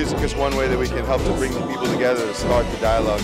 music is one way that we can help to bring people together to start the dialogue.